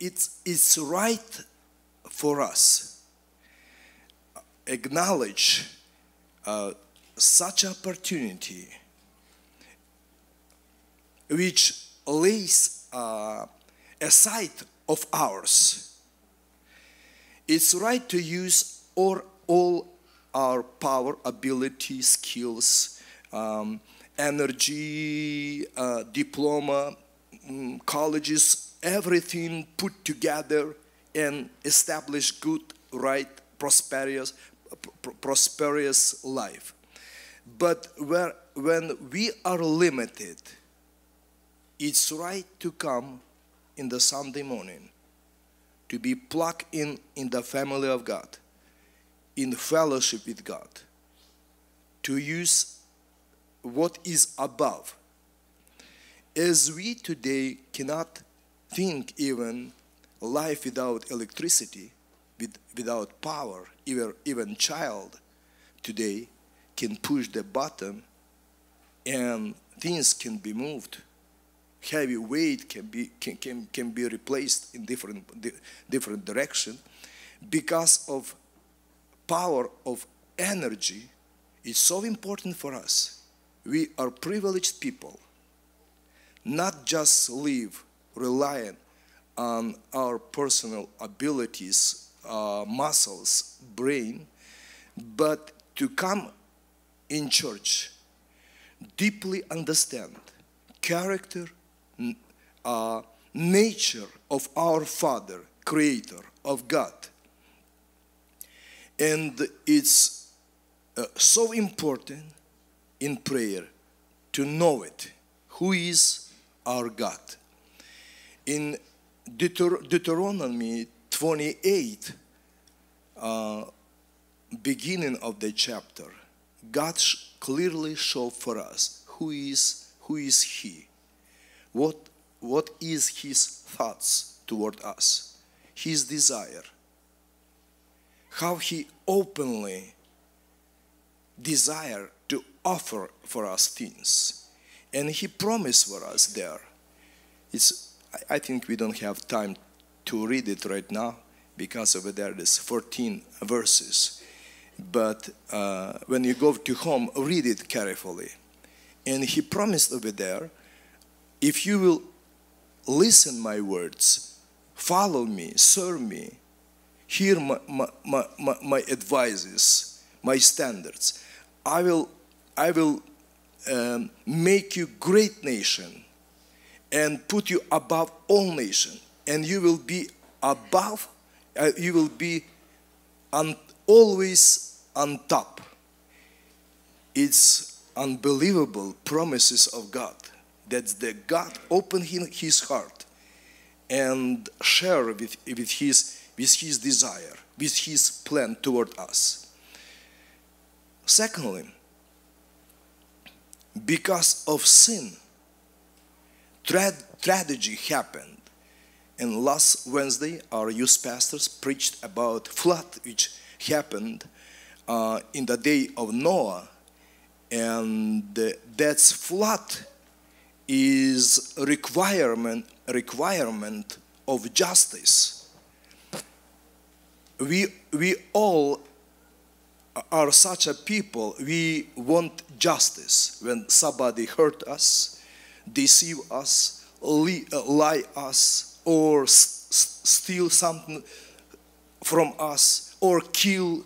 it's, it's right for us acknowledge uh, such opportunity which lays uh, aside of ours. It's right to use or all our power, ability, skills, um, energy, uh, diploma, um, colleges, everything put together and establish good, right, prosperous, pr- prosperous life. But where, when we are limited, it's right to come in the Sunday morning, to be plugged in in the family of God, in fellowship with God, to use what is above. As we today cannot think even life without electricity, with, without power, even, even child today can push the button and things can be moved. Heavy weight can be can, can, can be replaced in different different direction. Because of power of energy is so important for us. We are privileged people. Not just live reliant on our personal abilities uh, muscles brain but to come in church deeply understand character uh, nature of our Father, Creator, of God. And it's uh, so important in prayer to know it. Who is our God? In Deuter- Deuteronomy 28, uh, beginning of the chapter, God sh- clearly showed for us who is who is He, what what is his thoughts toward us, his desire, how he openly desire to offer for us things, and he promised for us there. It's I think we don't have time to read it right now because over there there's 14 verses. But uh, when you go to home, read it carefully. And he promised over there, if you will listen my words, follow me, serve me, hear my, my, my, my advices, my standards. I will, I will um, make you great nation and put you above all nations, and you will be above uh, you will be on, always on top. It's unbelievable promises of god. That the God open his heart and share with, with, his, with his desire, with his plan toward us. Secondly, because of sin, tra- tragedy happened. And last Wednesday, our youth pastors preached about flood which happened uh, in the day of Noah. And that flood is requirement requirement of justice. We we all are such a people. We want justice when somebody hurt us, deceive us, lie us, or steal something from us, or kill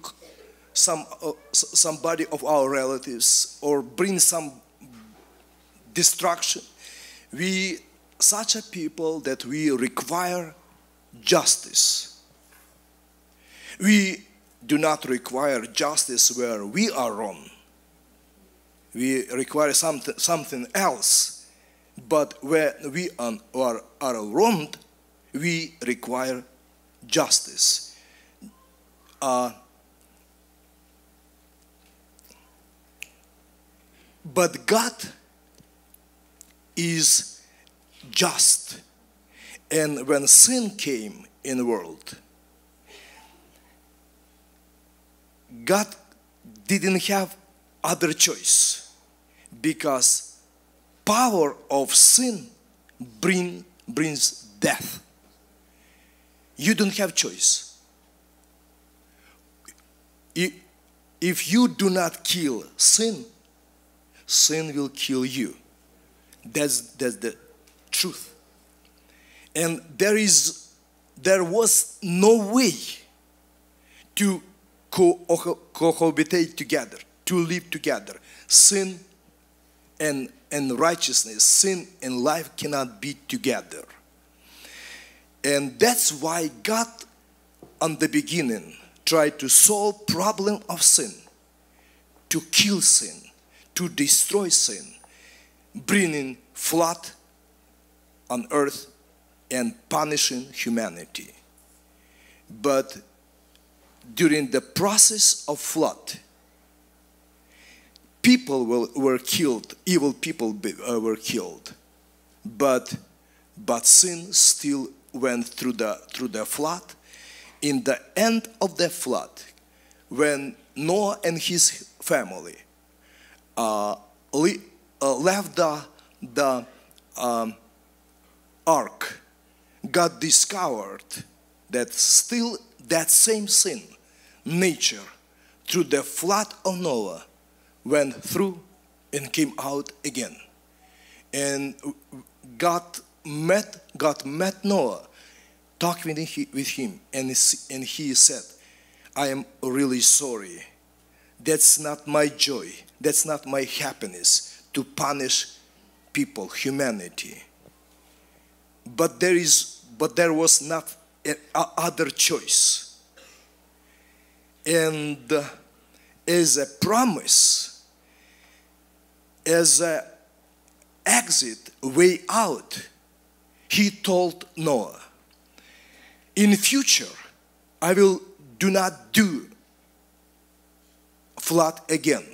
some uh, somebody of our relatives, or bring some destruction. We such a people that we require justice. We do not require justice where we are wrong. We require something, something else. But where we are, are wronged, we require justice. Uh, but God is just. And when sin came in the world, God didn't have other choice because power of sin bring, brings death. You don't have choice. If you do not kill sin, sin will kill you. That's, that's the truth. And there is there was no way to co- cohabitate together, to live together. Sin and, and righteousness, sin and life cannot be together. And that's why God, on the beginning, tried to solve problem of sin, to kill sin, to destroy sin, bringing flood on earth and punishing humanity. But during the process of flood, people were killed, evil people uh, were killed, but but sin still went through the through the flood. In the end of the flood, when Noah and his family uh, uh, left the the um, ark, God discovered that still that same sin, nature, through the flood of Noah, went through and came out again. And God met, God met Noah, talked with him, and and he said, I am really sorry. That's not my joy. That's not my happiness to punish people, humanity. But there is, but there was not a other choice. And uh, is a promise, is an exit, way out, he told Noah. In future, I will do not do flood again.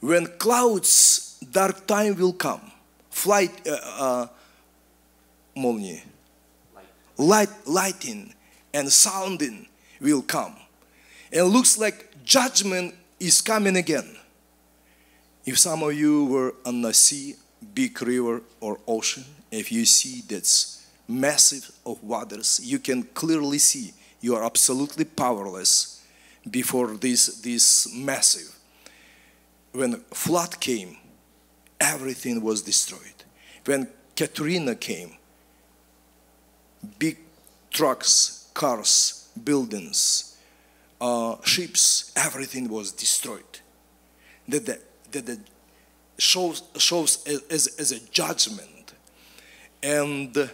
When clouds, dark time will come. Flight, uh, uh, light. light, lighting and sounding will come it looks like judgment is coming again. If some of you were on the sea, big river or ocean, if you see that's massive of waters, you can clearly see you are absolutely powerless before this, this massive. When flood came, everything was destroyed. When Katrina came, big trucks, cars, buildings, uh, ships, everything was destroyed. That the, that the shows, shows as, as a judgment. And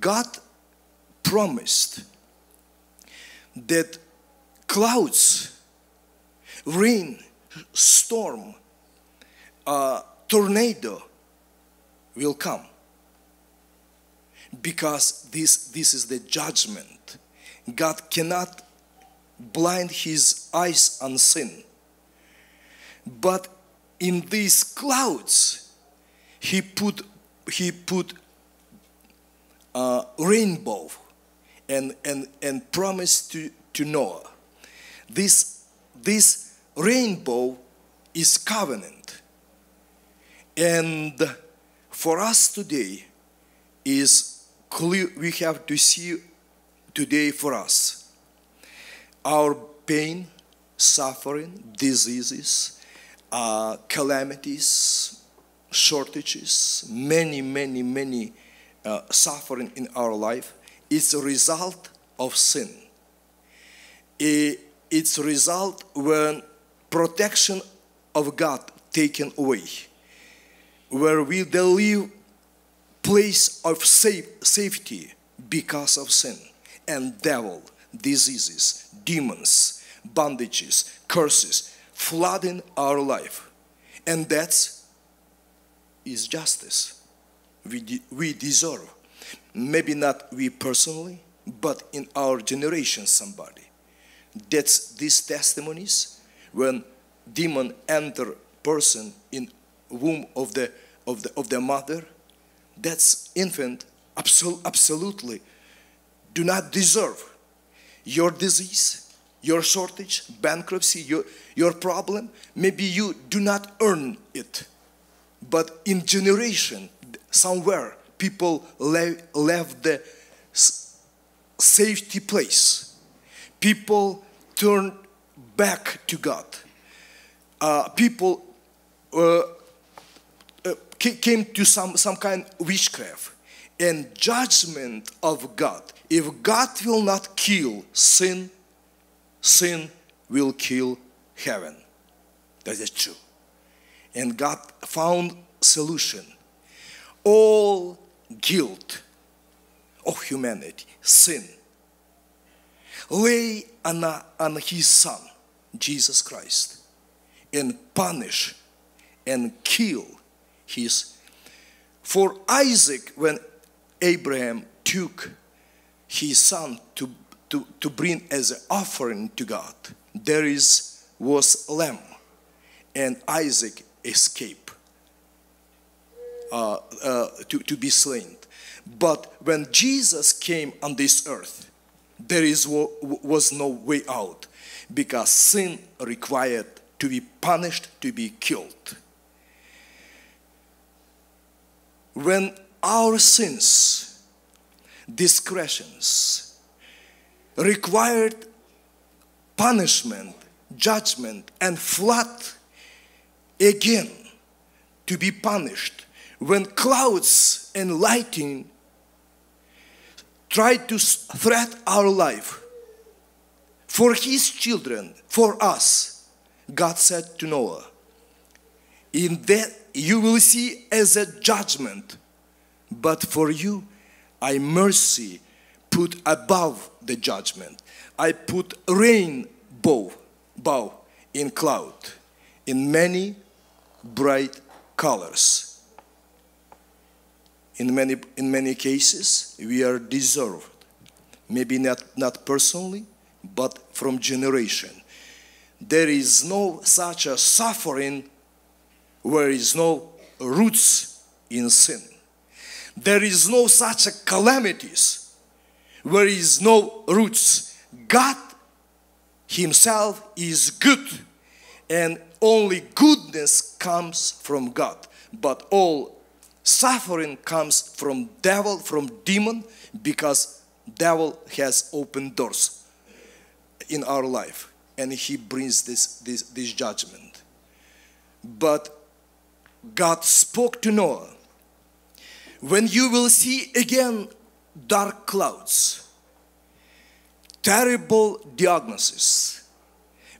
God promised that clouds, rain, storm, uh, tornado will come because this, this is the judgment. God cannot blind his eyes on sin. But in these clouds, he put, he put a rainbow and, and, and promised to, to Noah. This, this rainbow is covenant. And for us today is clear we have to see today for us. Our pain, suffering, diseases, uh, calamities, shortages, many, many, many uh, suffering in our life is a result of sin. It's a result when protection of God taken away, where we leave place of safe, safety because of sin and devil, diseases, demons, bondages, curses, flooding our life. And that's is justice. We, de we deserve. Maybe not we personally, but in our generation somebody. That's these testimonies when demon enter person in womb of the of the of the mother that's infant absol absolutely do not deserve your disease, your shortage, bankruptcy, your, your problem. Maybe you do not earn it. But in generation, somewhere, people le left the safety place. People turned back to God. Uh, people uh, uh, came to some, some kind of witchcraft and judgment of God. If God will not kill sin, sin will kill heaven. That is true. And God found solution. All guilt of humanity, sin, lay on, on his son, Jesus Christ, and punish and kill his. For Isaac, when Abraham took his son to, to, to bring as an offering to God, there is was lamb, and Isaac escaped uh, uh, to, to be slain. But when Jesus came on this earth, there is, was no way out because sin required to be punished, to be killed. When our sins, discretions, required punishment, judgment, and flood again to be punished, when clouds and lightning tried to threat our life. For his children, for us, God said to Noah, in that you will see as a judgment, but for you I mercy put above the judgment. I put rainbow bow in cloud in many bright colors in many, in many cases, we are deserved. Maybe not, not personally, but from generation. There is no such a suffering where is no roots in sin. There is no such calamities where is no roots. God himself is good and only goodness comes from God. But all Suffering comes from devil, from demon, because devil has opened doors in our life and he brings this, this, this judgment. But God spoke to Noah, when you will see again dark clouds, terrible diagnosis,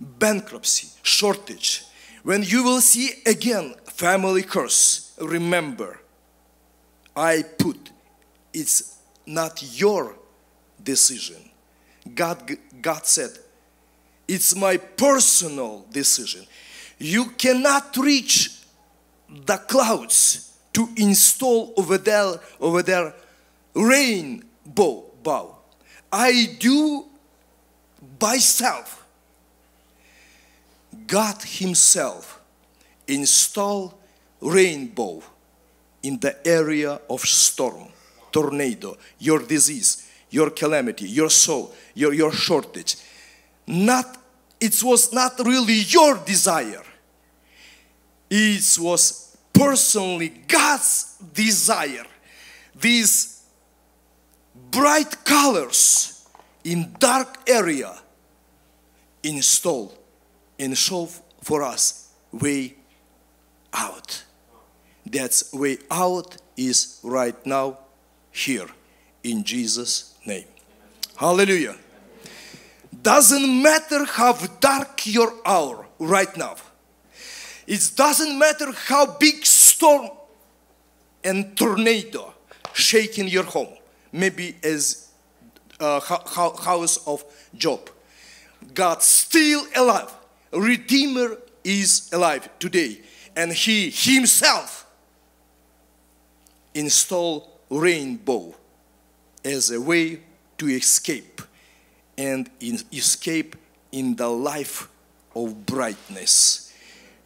bankruptcy, shortage, when you will see again family curse, remember I put. It's not your decision. God, God said, it's my personal decision. You cannot reach the clouds to install over there, over there rainbow bow. I do by self. God Himself install rainbow in the area of storm, tornado, your disease, your calamity, your soul, your, your shortage. Not, it was not really your desire. It was personally God's desire. These bright colors in dark area install and show for us way out. That's way out is right now here in Jesus' name. Hallelujah. Doesn't matter how dark your hour right now. It doesn't matter how big storm and tornado shaking your home. Maybe as uh, house of Job. God still alive. Redeemer is alive today. And he himself install rainbow as a way to escape and in escape in the life of brightness.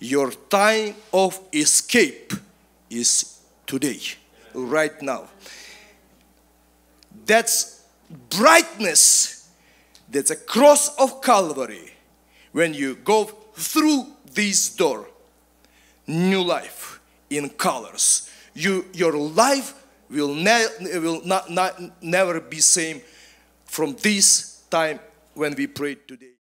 Your time of escape is today, right now. That's brightness. That's a cross of Calvary. When you go through this door, new life in colors you, your life will, ne will not, not, never be same from this time when we prayed today.